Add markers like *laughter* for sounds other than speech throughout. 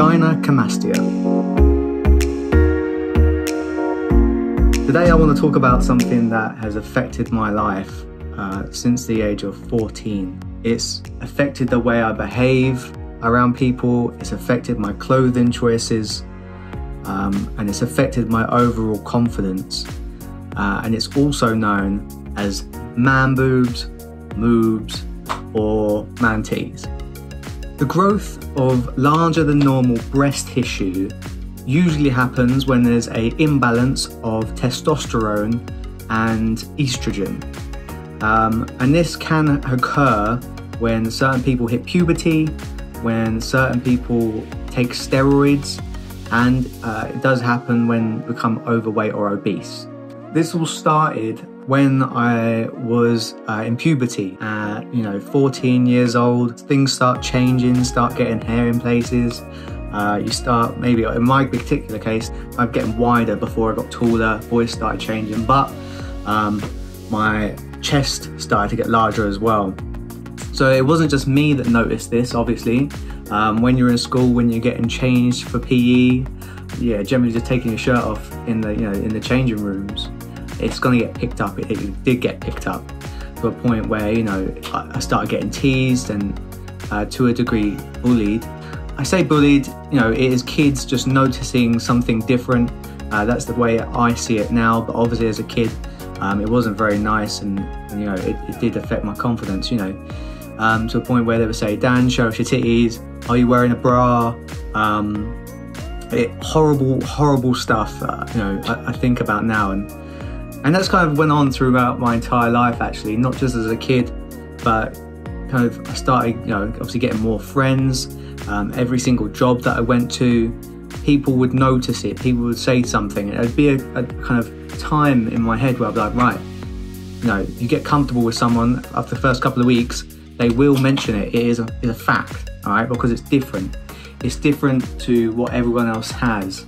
gynecomastia. Today I want to talk about something that has affected my life uh, since the age of 14. It's affected the way I behave around people, it's affected my clothing choices, um, and it's affected my overall confidence. Uh, and it's also known as man boobs, moobs, or man tees. The growth of larger than normal breast tissue usually happens when there's a imbalance of testosterone and estrogen. Um, and this can occur when certain people hit puberty, when certain people take steroids, and uh, it does happen when become overweight or obese. This all started when I was uh, in puberty, at you know 14 years old, things start changing, start getting hair in places. Uh, you start maybe in my particular case, I'm getting wider before I got taller. Voice started changing, but um, my chest started to get larger as well. So it wasn't just me that noticed this. Obviously, um, when you're in school, when you're getting changed for PE, yeah, generally just taking your shirt off in the you know in the changing rooms it's going to get picked up. It, it, did get picked up to a point where, you know, I, I started getting teased and uh, to a degree bullied. I say bullied, you know, it is kids just noticing something different. Uh, that's the way I see it now, but obviously as a kid, um, it wasn't very nice and, and you know, it, it, did affect my confidence, you know, um, to a point where they would say, Dan, show us your titties. Are you wearing a bra? Um, it, horrible, horrible stuff, uh, you know, I, I think about now. And and that's kind of went on throughout my entire life, actually, not just as a kid, but kind of I started, you know, obviously getting more friends. Um, every single job that I went to, people would notice it. People would say something. It'd be a, a kind of time in my head where I'd be like, right, you know, you get comfortable with someone after the first couple of weeks, they will mention it. It is a, is a fact, all right, because it's different. It's different to what everyone else has.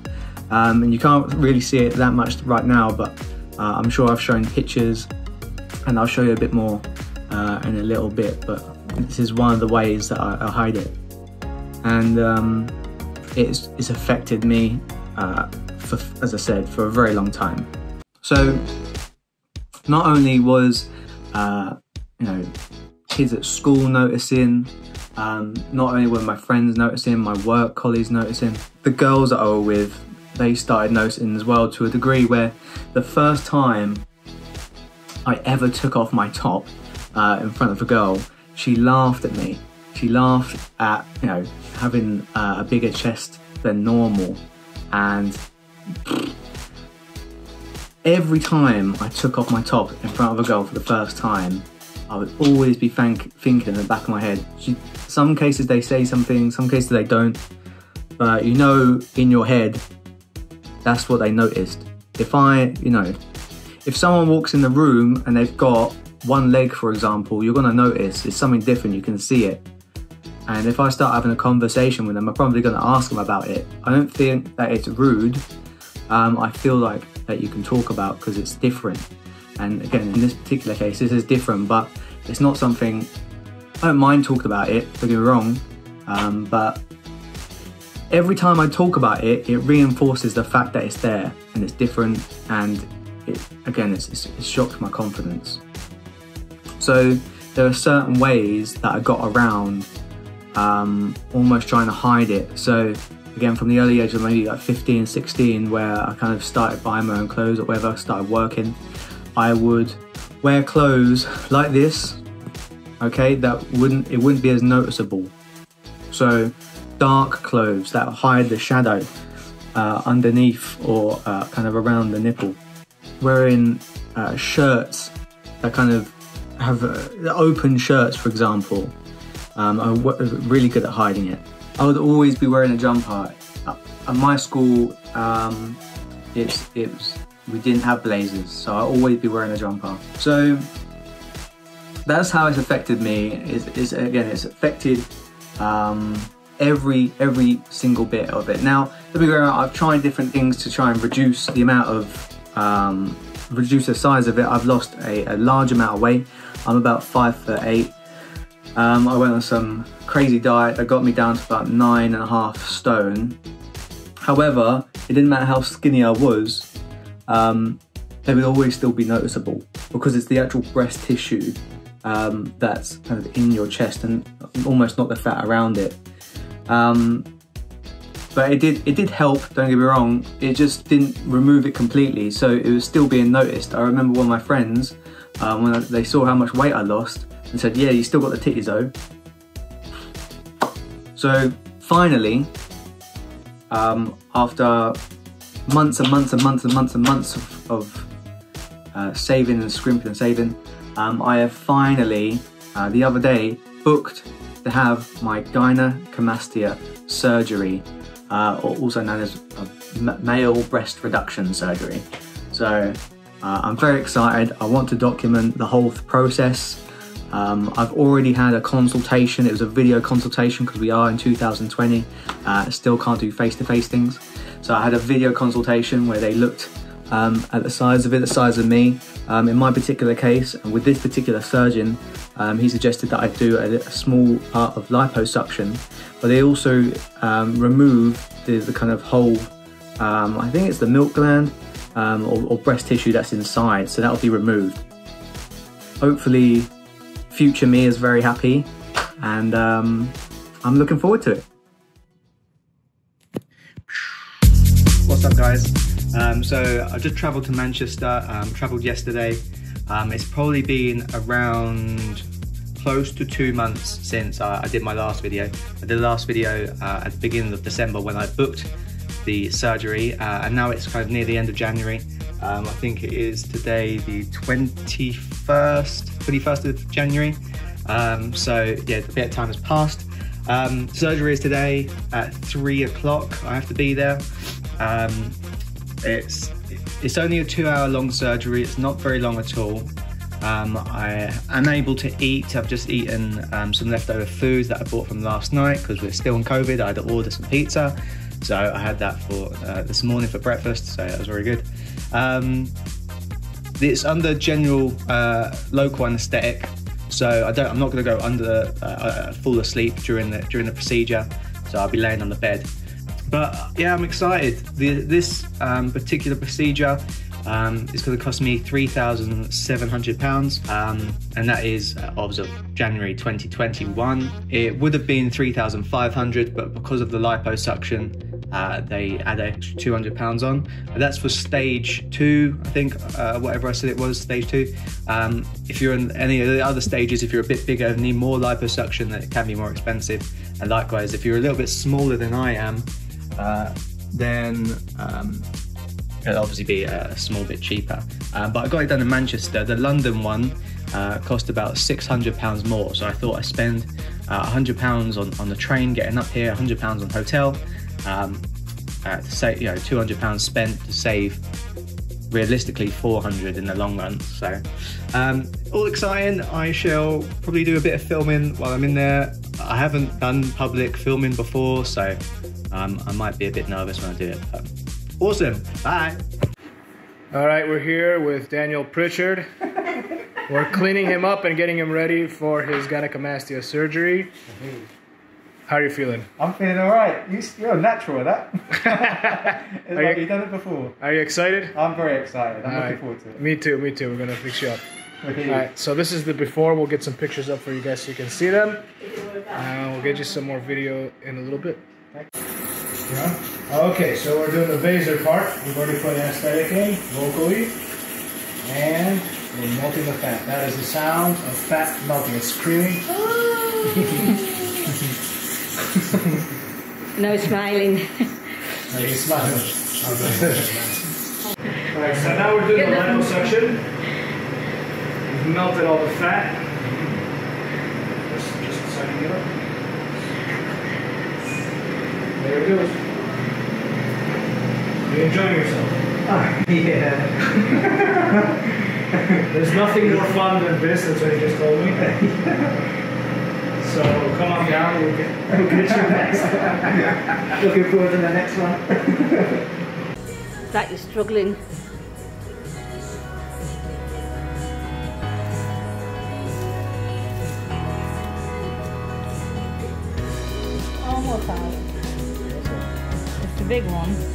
Um, and you can't really see it that much right now, but uh, I'm sure I've shown pictures and I'll show you a bit more uh, in a little bit, but this is one of the ways that I, I hide it. And um, it's, it's affected me, uh, for, as I said, for a very long time. So not only was, uh, you know, kids at school noticing, um, not only were my friends noticing, my work colleagues noticing, the girls that I was with they started noticing as well to a degree where the first time I ever took off my top uh, in front of a girl, she laughed at me. She laughed at, you know, having uh, a bigger chest than normal. And every time I took off my top in front of a girl for the first time, I would always be thank- thinking in the back of my head. She, some cases they say something, some cases they don't. But you know in your head that's what they noticed. If I, you know, if someone walks in the room and they've got one leg, for example, you're gonna notice it's something different, you can see it. And if I start having a conversation with them, I'm probably gonna ask them about it. I don't think that it's rude. Um, I feel like that you can talk about because it's different. And again, in this particular case, this is different, but it's not something I don't mind talking about it, don't get me wrong. Um, but every time I talk about it, it reinforces the fact that it's there and it's different. And it, again, it's, it's, it's shocked my confidence. So there are certain ways that I got around um, almost trying to hide it. So again, from the early age of maybe like 15, 16, where I kind of started buying my own clothes or wherever I started working, I would wear clothes like this, okay, that wouldn't, it wouldn't be as noticeable. So dark clothes that hide the shadow uh, underneath or uh, kind of around the nipple. Wearing uh, shirts that kind of have uh, open shirts, for example, um, are really good at hiding it. I would always be wearing a jumper. At my school, um, it's, it was, we didn't have blazers, so I always be wearing a jumper. So that's how it's affected me. Is again, it's affected um, every every single bit of it. Now, let me go I've tried different things to try and reduce the amount of um, reduce the size of it. I've lost a, a, large amount of weight. I'm about five foot eight. Um, I went on some crazy diet that got me down to about nine and a half stone. However, it didn't matter how skinny I was, um, they would always still be noticeable because it's the actual breast tissue um, that's kind of in your chest and almost not the fat around it. Um, but it did it did help. Don't get me wrong. It just didn't remove it completely, so it was still being noticed. I remember one of my friends um, when they saw how much weight I lost and said, "Yeah, you still got the titties though." So finally, um, after months and months and months and months and months of, of uh, saving and scrimping and saving, um, I have finally, uh, the other day, booked to have my gynecomastia surgery, uh, or also known as male breast reduction surgery. So uh, I'm very excited. I want to document the whole process. Um, I've already had a consultation. It was a video consultation because we are in 2020. Uh, still can't do face-to-face -face things. So I had a video consultation where they looked um, at the size of it, the size of me. Um, in my particular case, and with this particular surgeon, um, he suggested that I do a, a, small part of liposuction, but they also um, remove the, the, kind of whole, um, I think it's the milk gland um, or, or breast tissue that's inside, so that'll be removed. Hopefully, future me is very happy, and I'm looking forward to it. What's up, guys? Um, so I just travelled to Manchester, um, travelled yesterday. Um, it's probably been around close to two months since uh, I did my last video. I did the last video uh, at the beginning of December when I booked the surgery uh, and now it's kind of near the end of January. Um, I think it is today the 21st, 21st of January. Um, so yeah, a bit of time has passed. Um, surgery is today at three o'clock. I have to be there. Um, it's it's only a two-hour long surgery. It's not very long at all. Um, I am able to eat. I've just eaten um, some leftover food that I bought from last night because we're still in COVID. I had to order some pizza, so I had that for uh, this morning for breakfast. So that was very good. Um, it's under general uh, local anaesthetic, so I don't. I'm not going to go under uh, uh, fall asleep during the during the procedure. So I'll be laying on the bed. But yeah, I'm excited. The, this um, particular procedure um, is going to cost me £3,700, um, and that is uh, as of January 2021. It would have been 3,500, but because of the liposuction, uh, they add extra 200 pounds on. That's for stage two, I think, uh, whatever I said it was, stage two. Um, if you're in any of the other stages, if you're a bit bigger and need more liposuction, then it can be more expensive. And likewise, if you're a little bit smaller than I am, uh, then um, it'll obviously be a small bit cheaper. Uh, but I got it done in Manchester. The London one uh, cost about £600 more. So I thought I'd spend uh, £100 on, on the train getting up here, £100 on hotel, um, uh, to you know, £200 spent to save realistically 400 in the long run. So, um, all exciting. I shall probably do a bit of filming while I'm in there. I haven't done public filming before, so um, I might be a bit nervous when I do it. But awesome. Bye. All right, we're here with Daniel Pritchard. we're cleaning him up and getting him ready for his gynecomastia surgery. How are you feeling? I'm feeling all right. You, are natural at that. *laughs* it's like you, you've done it before. Are you excited? I'm very excited. I'm all looking right. forward to it. Me too, me too. We're going to fix you up. *laughs* Okay. All right, so this is the before. We'll get some pictures up for you guys so you can see them. And we'll get you some more video in a little bit. Yeah. Okay, so we're doing the vaser part. We've already put anesthetic in locally. And we're melting the fat. That is the sound of fat melting. It's screaming. *laughs* no smiling. no, he's smiling. Alright, so now we're doing the liposuction. We've melted all the fat. Just, just sucking it up. There it goes. You enjoying yourself? Oh, yeah. *laughs* There's nothing more fun than this, that's what you just told me. *laughs* so come on down, we'll get, we'll get you next. *laughs* Looking forward to the next one. that you're struggling size. It's the big one.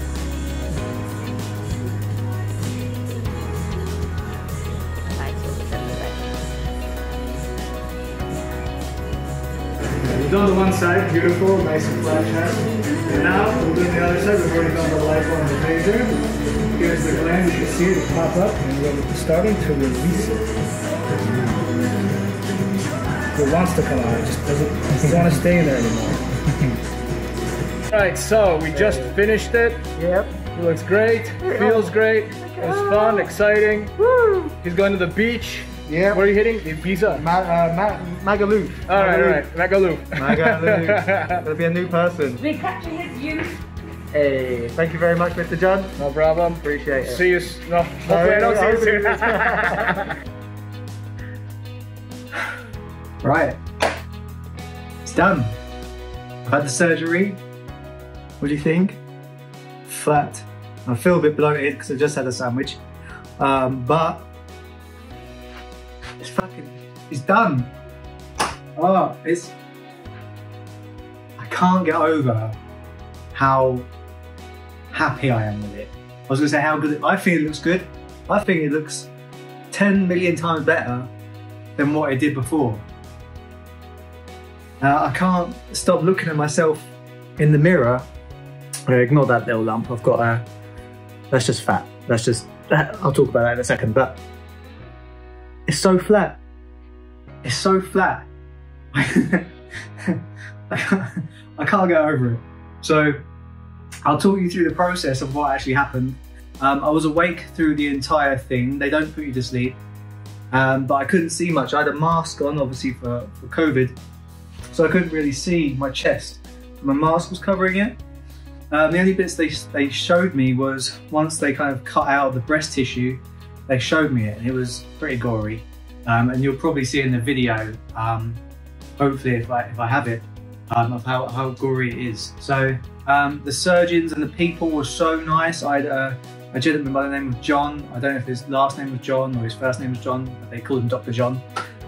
We've done the one side, beautiful, nice and flat chest. And now we're doing the other side. We've already done the light on the laser. Here's the gland. You can see it pop up, and we're starting to release it. It wants to come out. It just doesn't, doesn't want to stay in there anymore. *laughs* All right, so we just finished it. Yep. It looks great. Feels great. It was fun, exciting. Woo! He's going to the beach. Yeah. Where are you hitting? Ibiza. Ma- uh, Ma- Magaluf. All right, all right. Magaluf. Magaluf. *laughs* Gonna be a new person. We capture his youth. Hey, thank you very much, Mr. John. no problem. Appreciate it. See you. s- No, hopefully I don't see you soon. *laughs* Right. It's done. I've had the surgery. What do you think? Flat. I feel a bit bloated because I just had a sandwich. Um, but it's fucking, it's done. Oh, it's, I can't get over how happy I am with it. I was gonna say how good, it, I think it looks good. I think it looks 10 million times better than what it did before. Uh, I can't stop looking at myself in the mirror. Ignore that little lump. I've got a. That's just fat. That's just. I'll talk about that in a second. But it's so flat. It's so flat. *laughs* I can't, get over it. So I'll talk you through the process of what actually happened. Um, I was awake through the entire thing. They don't put you to sleep. Um, but I couldn't see much. I had a mask on, obviously for, for COVID, so I couldn't really see my chest. My mask was covering it. Um, the only bits they, they showed me was once they kind of cut out the breast tissue, they showed me it, and it was pretty gory. Um, and you'll probably see in the video, um, hopefully if I, if I have it, um, of how, how gory it is. So um, the surgeons and the people were so nice. I had a, a gentleman by the name of John. I don't know if his last name was John or his first name was John, but they called him Dr. John.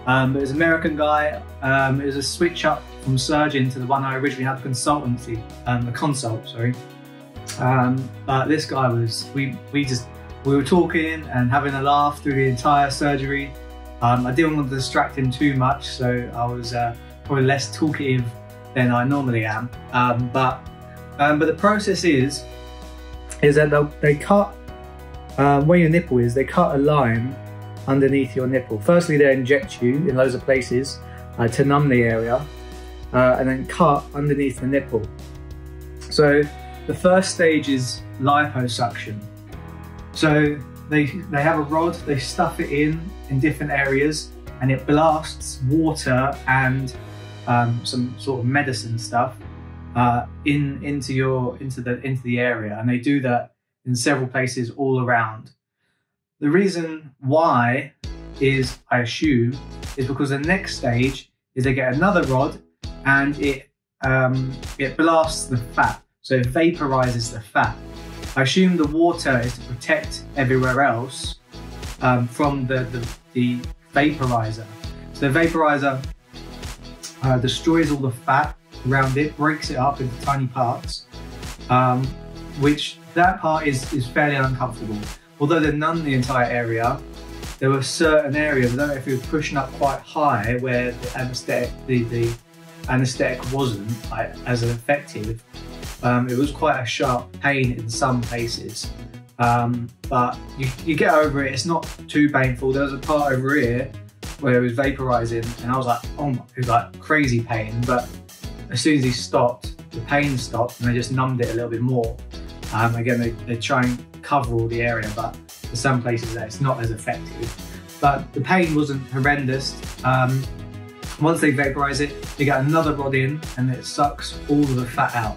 Um, but it was an American guy. Um, it was a switch up from surgeon to the one I originally had consultancy, um, the consult, sorry. But this guy was, we, we just, we were talking and having a laugh through the entire surgery. Um, I didn't want to distract him too much, so I was uh, probably less talkative than I normally am. Um, but um, but the process is is that they'll- cut um, where your nipple is. They cut a line underneath your nipple. Firstly, they inject you in loads of places uh, to numb the area, uh, and then cut underneath the nipple. So the first stage is liposuction. So they they have a rod, they stuff it in in different areas, and it blasts water and um, some sort of medicine stuff uh, in into your into the into the area, and they do that in several places all around. The reason why is, I assume, is because the next stage is they get another rod and it um, it blasts the fat, so it vaporizes the fat. I assume the water is to protect everywhere else um, from the, the, the vaporizer. So the vaporizer uh, destroys all the fat around it, breaks it up into tiny parts, um, which that part is, is fairly uncomfortable. Although they numbed the entire area, there were certain areas, I don't know if it was pushing up quite high, where the anesthetic, the, the anesthetic wasn't like, as effective. Um, it was quite a sharp pain in some places. Um, but you, you get over it, it's not too painful. There was a part over here where it was vaporizing, and I was like, oh my, it was like crazy pain. But as soon as he stopped, the pain stopped, and they just numbed it a little bit more. Um, again, they, they try and cover all the area, but for some places it's not as effective. But the pain wasn't horrendous. Um, once they vaporize it, they get another rod in, and it sucks all of the fat out.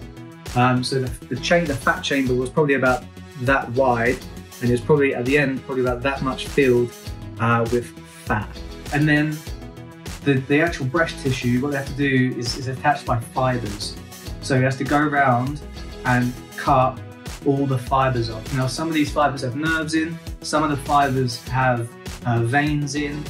Um, so the, the, the fat chamber was probably about that wide, and it's probably at the end probably about that much filled uh, with fat. And then the, the actual breast tissue, what they have to do is, is attached by fibers. So he has to go around and cut all the fibers off. Now, some of these fibers have nerves in, some of the fibers have uh, veins in,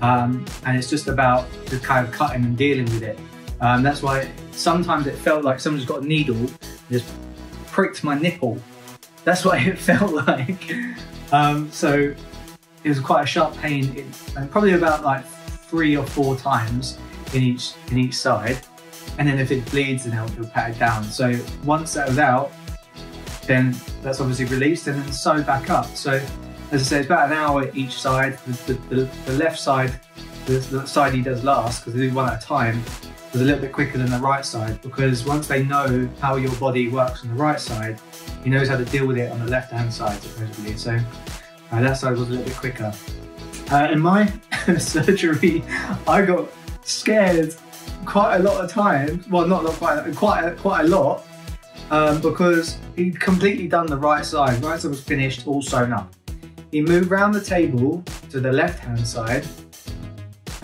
um, and it's just about the kind of cutting and dealing with it. Um, that's why sometimes it felt like someone's got a needle and just pricked my nipple. That's what it *laughs* felt like. Um, so it was quite a sharp pain, probably about like three or four times in each in each side. And then if it bleeds, then it'll, pat it down. So once that was out, then that's obviously released and then sewed back up. So as I say, it's about an hour each side. The, the, the left side, the, side he does last, because they do one at a time, was a little bit quicker than the right side because once they know how your body works on the right side, he knows how to deal with it on the left hand side supposedly. So uh, that side was a little bit quicker. Uh, in my *laughs* surgery, I got scared quite a lot of times. Well, not, not quite, quite, quite a lot um, because he'd completely done the right side. Right side was finished, all sewn up. He moved round the table to the left hand side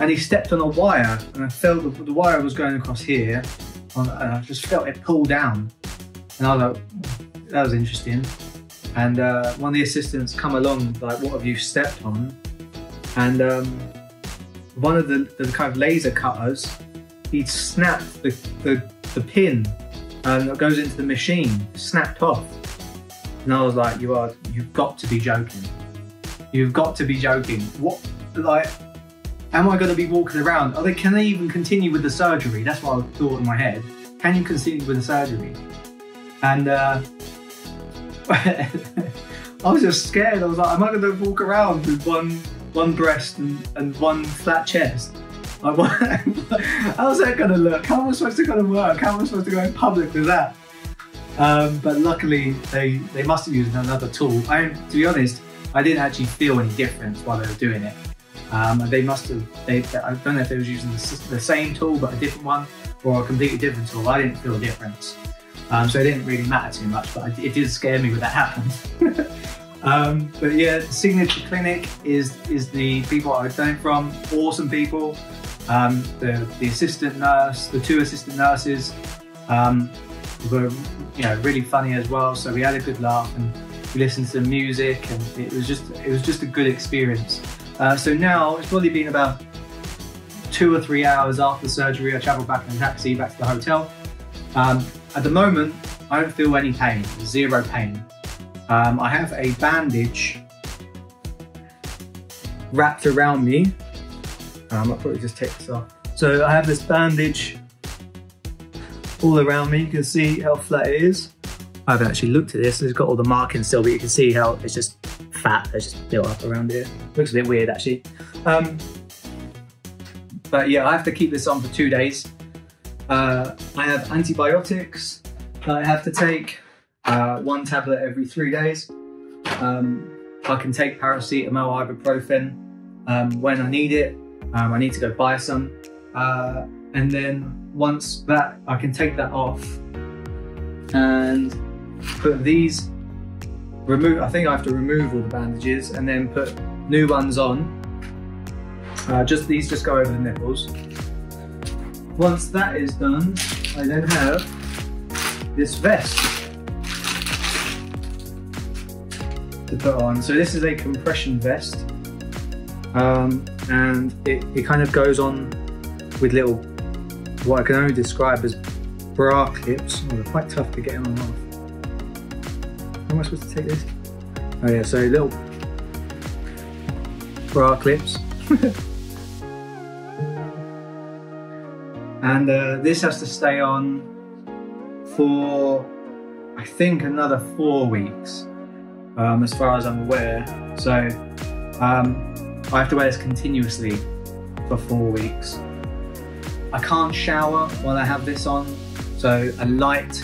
and he stepped on a wire and I felt the, the wire was going across here and I just felt it pull down. And I was like, that was interesting. And uh, one of the assistants come along, like, what have you stepped on? And um, one of the, the kind of laser cutters, he snapped the, the, the pin and it goes into the machine, snapped off. And I was like, you are, you've got to be joking. You've got to be joking. What, like, am I going to be walking around? Are they, can they even continue with the surgery? That's what I thought in my head. Can you continue with the surgery? And uh, *laughs* I was just scared. I was like, am I going to walk around with one one breast and, and one flat chest? *laughs* How's that going to look? How am I supposed to go to work? How am I supposed to go in public with that? Um, but luckily, they, they must have used another tool. I, to be honest, I didn't actually feel any difference while they were doing it. Um, they must have, they, I don't know if they was using the, the, same tool but a different one or a completely different tool. I didn't feel a difference. Um, so it didn't really matter too much, but it did scare me when that *laughs* happened. um, but yeah, Signature Clinic is is the people I came from. Awesome people. Um, the, the assistant nurse, the two assistant nurses um, were you know really funny as well. So we had a good laugh and we listened to the music, and it was just it was just a good experience. Uh, so now it's probably been about two or three hours after surgery. I travel back in a taxi back to the hotel. Um, at the moment, I don't feel any pain, zero pain. Um, I have a bandage wrapped around me. Um, I'll probably just take this off. So I have this bandage all around me. You can see how flat it is. I haven't actually looked at this. It's got all the markings still, but you can see how it's just fat that's just built up around here. Looks a bit weird actually. Um, but yeah, I have to keep this on for two days. Uh, I have antibiotics that I have to take, uh, one tablet every three days. Um, I can take paracetamol, ibuprofen um, when I need it. Um, I need to go buy some. Uh, and then once that, I can take that off and put these, remove, I think I have to remove all the bandages and then put new ones on. Uh, just These just go over the nipples. Once that is done, I then have this vest to put on. So this is a compression vest um, and it, it kind of goes on with little, what I can only describe as bra clips. Oh, they're quite tough to get on and off. Am I supposed to take this? Oh yeah, so little bra clips. *laughs* and uh, this has to stay on for I think another four weeks um, as far as I'm aware so um, I have to wear this continuously for four weeks I can't shower while I have this on so a light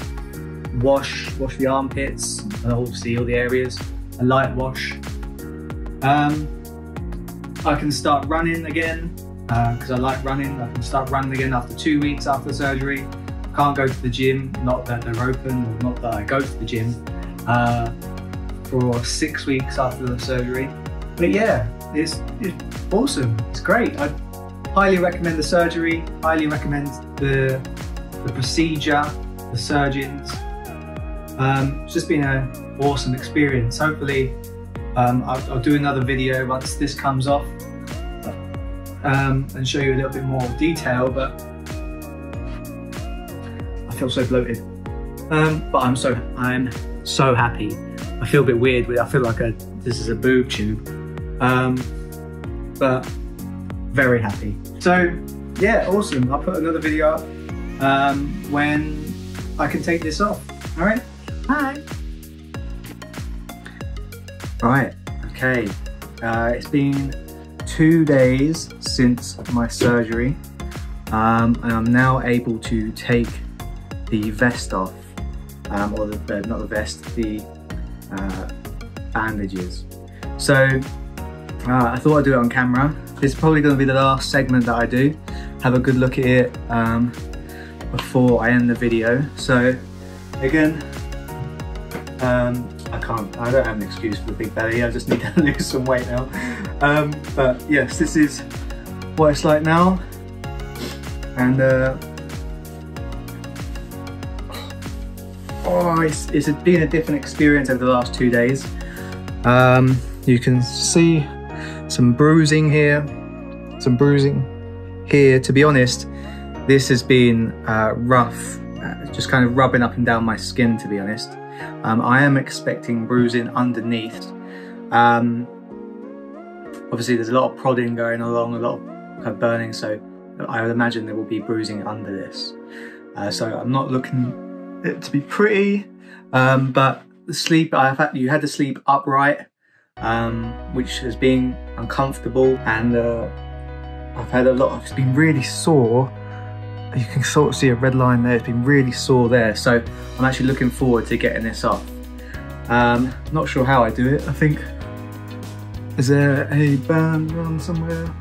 wash wash the armpits and obviously all the areas a light wash um, I can start running again because uh, I like running. I can start running again after two weeks after surgery. Can't go to the gym, not that they're open, or not that I go to the gym, uh, for six weeks after the surgery. But yeah, it's, it's awesome. It's great. I highly recommend the surgery. Highly recommend the the procedure, the surgeons. Um, it's just been an awesome experience. Hopefully, um, I'll, I'll do another video once this comes off um, and show you a little bit more detail. But I feel so bloated. Um, but I'm so I'm so happy. I feel a bit weird. I feel like a, this is a boob tube, um, but very happy. So yeah, awesome. I'll put another video up um, when I can take this off. All right. Bye. Right. Okay. Uh, it's been two days since my surgery, um, and I'm now able to take the vest off, um, or the, the, not the vest, the uh, bandages. So uh, I thought I'd do it on camera. This is probably going to be the last segment that I do. Have a good look at it um, before I end the video. So again, um, I can't, I don't have an excuse for the big belly, I just need *laughs* to lose some weight now. Um, but yes, this is what it's like now. And uh, oh, it's, it's been a different experience over the last two days. Um, you can see some bruising here, some bruising here. To be honest, this has been uh, rough, uh, just kind of rubbing up and down my skin, to be honest. Um, I am expecting bruising underneath. Um, obviously, there's a lot of prodding going along, a lot of burning, so I would imagine there will be bruising under this. Uh, so I'm not looking it to be pretty, um, but the sleep, I've had, you had to sleep upright, um, which has been uncomfortable, and uh, I've had a lot, it's been really sore you can sort of see a red line there. It's been really sore there. So I'm actually looking forward to getting this off. Um, not sure how I do it. I think, is there a band on somewhere?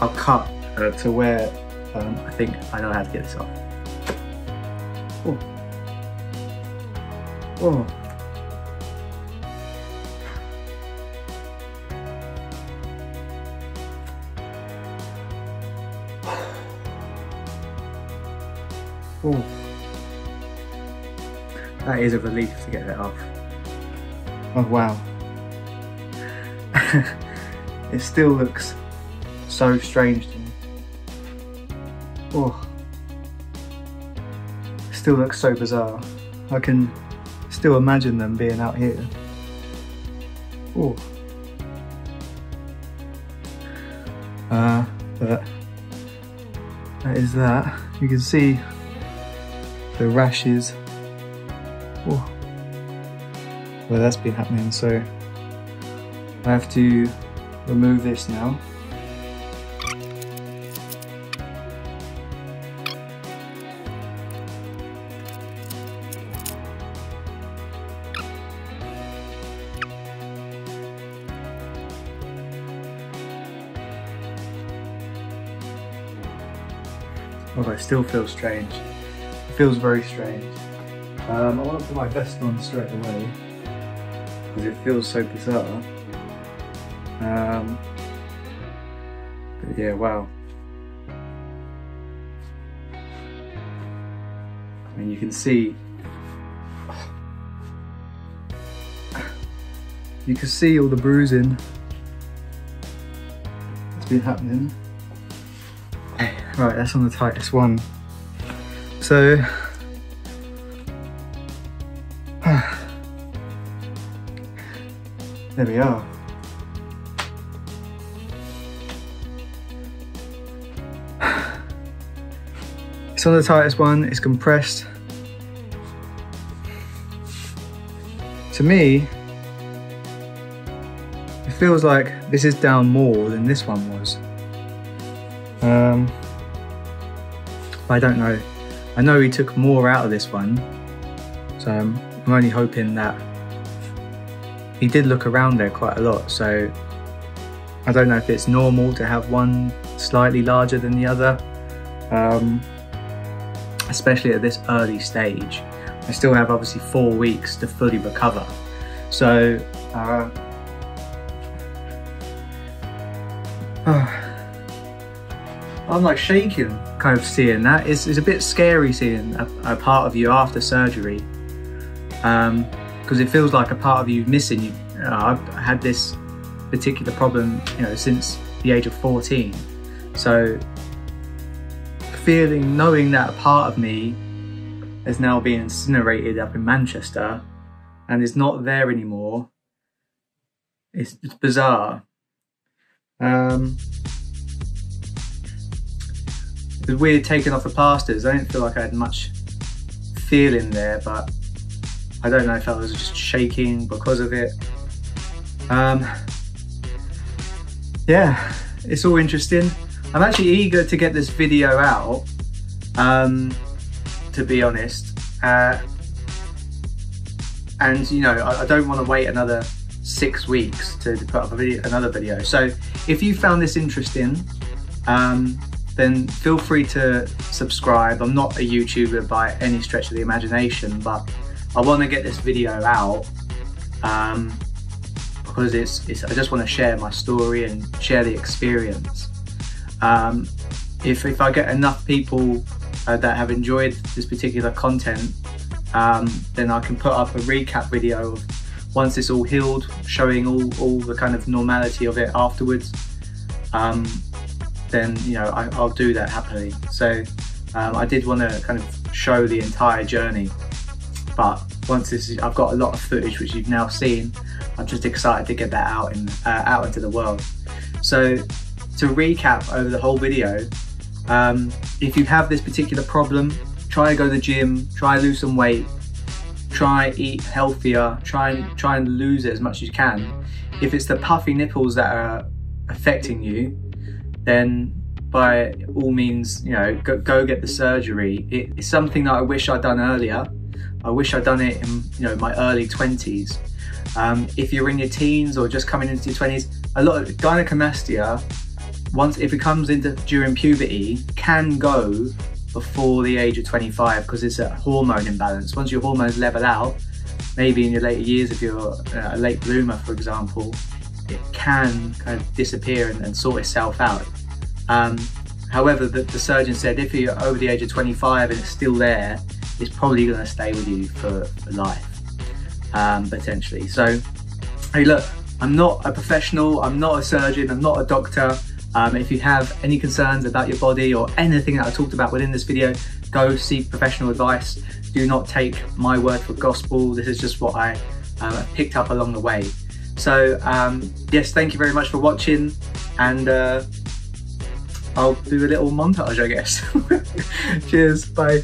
I'll cut uh, to where um, I think I know how to get this off. Oh. Oh. Ooh. That is a relief to get that off. Oh wow. *laughs* it still looks so strange to me. Oh. It still looks so bizarre. I can still imagine them being out here. Oh. Uh, but that is that. You can see the rashes. Oh, where that's been happening so I have to remove this now. Oh, I still feel strange feels very strange. Um, I want to put my vest on straight away because it feels so bizarre. Um, but yeah, wow. I mean, you can see *sighs* you can see all the bruising that's been happening. *sighs* Right, that's on the tightest one. So *sighs* there we are. *sighs* It's on the tightest one, it's compressed. To me, it feels like this is down more than this one was. Um, I don't know. I know he took more out of this one, so I'm only hoping that he did look around there quite a lot. So I don't know if it's normal to have one slightly larger than the other, um, especially at this early stage. I still have obviously four weeks to fully recover. So, uh, *sighs* I'm like shaking kind of seeing that. It's, it's a bit scary seeing a, a part of you after surgery because um, it feels like a part of you missing. You, uh, I've had this particular problem, you know, since the age of 14. So feeling, knowing that a part of me is now being incinerated up in Manchester and is not there anymore. It's, it's bizarre. Um, it's weird taking off the plasters. I didn't feel like I had much feeling there, but I don't know if I was just shaking because of it. Um, yeah, it's all interesting. I'm actually eager to get this video out, um, to be honest. Uh, and you know, I, I don't want to wait another six weeks to, to put up video, another video. So if you found this interesting, um, then feel free to subscribe. I'm not a YouTuber by any stretch of the imagination, but I want to get this video out um, because it's, it's, I just want to share my story and share the experience. Um, if, if I get enough people uh, that have enjoyed this particular content, um, then I can put up a recap video of once it's all healed, showing all, all the kind of normality of it afterwards. Um, then you know I, will do that happily. So um, I did want to kind of show the entire journey, but once this is, I've got a lot of footage which you've now seen. I'm just excited to get that out in uh, out into the world. So to recap over the whole video, um, if you have this particular problem, try go to the gym, try lose some weight, try eat healthier, try and try and lose it as much as you can. If it's the puffy nipples that are affecting you, then by all means, you know, go, go get the surgery. It, it's something that I wish I'd done earlier. I wish I'd done it in, you know, my early 20s. Um, if you're in your teens or just coming into your 20s, a lot of gynecomastia, once if it comes into during puberty, can go before the age of 25 because it's a hormone imbalance. Once your hormones level out, maybe in your later years, if you're uh, a late bloomer, for example, it can kind of disappear and, and sort itself out. Um, however, the, the, surgeon said if you're over the age of 25 and it's still there, it's probably going to stay with you for, life, um, potentially. So, hey, look, I'm not a professional, I'm not a surgeon, I'm not a doctor. Um, if you have any concerns about your body or anything that I talked about within this video, go seek professional advice. Do not take my word for gospel. This is just what I uh, picked up along the way. So um, yes, thank you very much for watching and uh, I'll do a little montage I guess. *laughs* Cheers, bye.